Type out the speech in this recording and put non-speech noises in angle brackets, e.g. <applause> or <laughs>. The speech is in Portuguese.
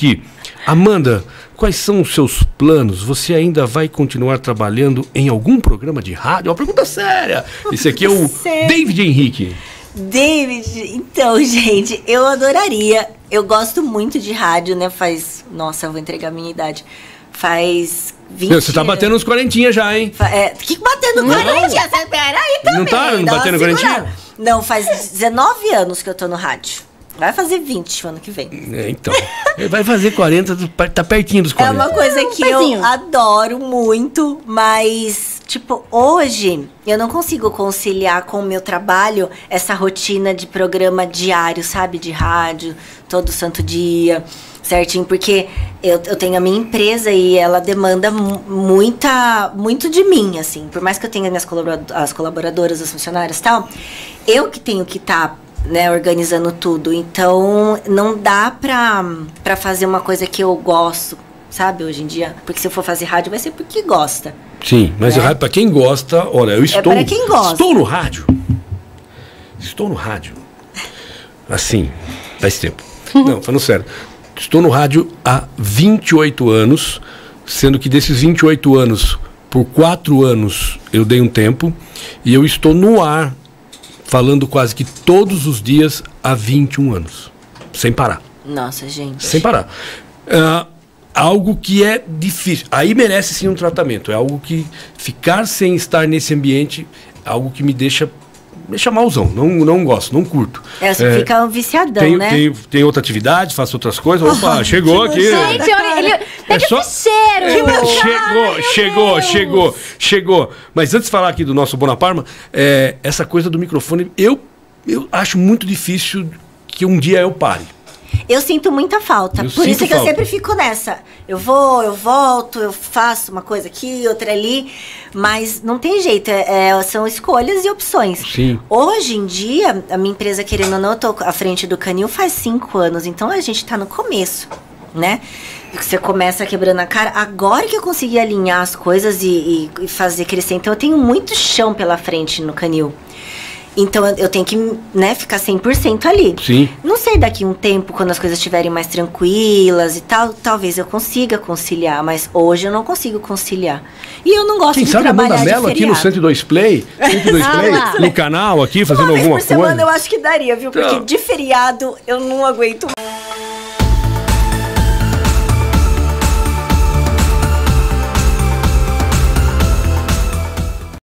aqui. Amanda, quais são os seus planos? Você ainda vai continuar trabalhando em algum programa de rádio? Uma pergunta séria. Esse aqui é o Sério? David Henrique. David, então, <laughs> gente, eu adoraria. Eu gosto muito de rádio, né? Faz. Nossa, eu vou entregar a minha idade. Faz 20 Meu, Você tá batendo uns quarentinha já, hein? É, que batendo 40? Você peraí também. Não tá batendo. 40? Não, faz 19 anos que eu tô no rádio. Vai fazer 20 o ano que vem. É, então. Vai fazer 40, tá pertinho dos É 40. uma coisa que pezinho. eu adoro muito, mas, tipo, hoje eu não consigo conciliar com o meu trabalho essa rotina de programa diário, sabe? De rádio, todo santo dia, certinho, porque eu, eu tenho a minha empresa e ela demanda mu- muita, muito de mim, assim. Por mais que eu tenha minhas colabora- as colaboradoras, os funcionários e tal, eu que tenho que estar né, organizando tudo. Então, não dá pra, pra fazer uma coisa que eu gosto, sabe, hoje em dia. Porque se eu for fazer rádio, vai ser porque gosta. Sim, mas o rádio, pra quem gosta, olha, eu estou. pra quem gosta. Estou no rádio. Estou no rádio. Assim, faz tempo. <laughs> Não, falando sério. Estou no rádio há 28 anos, sendo que desses 28 anos, por 4 anos eu dei um tempo, e eu estou no ar, falando quase que todos os dias há 21 anos. Sem parar. Nossa, gente. Sem parar. Ah, algo que é difícil. Aí merece sim um tratamento. É algo que ficar sem estar nesse ambiente, é algo que me deixa, deixa malzão. Não, não gosto, não curto. É, você É, fica um viciadão, tenho, né? tenho, tenho outra atividade, faço outras coisas. Opa, chegou aqui. Gente, olha, ele pega só- esse cheiro. Chegou, chegou, chegou, chegou. Mas antes de falar aqui do nosso Bonaparma, é, essa coisa do microfone, eu, eu acho muito difícil que um dia eu pare. Eu sinto muita falta. Eu Por isso que eu falta. sempre fico nessa. Eu vou, eu volto, eu faço uma coisa aqui, outra ali. Mas não tem jeito. é- é, são escolhas e opções. Sim. Hoje em dia, a minha empresa, querendo ou não, eu tô à frente do Canil faz cinco anos. Então a gente tá no começo, né? Você começa quebrando a cara. Agora que eu consegui alinhar as coisas e, e- e fazer crescer. Então eu tenho muito chão pela frente no Canil. Então eu tenho que né, ficar 100% ali. Sim. Não sei daqui um tempo, quando as coisas estiverem mais tranquilas e tal, talvez eu consiga conciliar, mas hoje eu não consigo conciliar. E eu não gosto Quem de sabe a trabalhar Amanda Mello aqui no feriado. 102 Play, <laughs> 102 Ah Play, lá. no canal aqui, fazendo Uma vez alguma por semana coisa. eu acho que daria, viu? Porque de feriado eu não aguento mais.